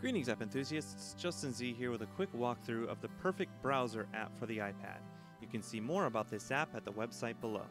Greetings, app enthusiasts. Justin Z here with a quick walkthrough of the perfect browser app for the iPad. You can see more about this app at the website below.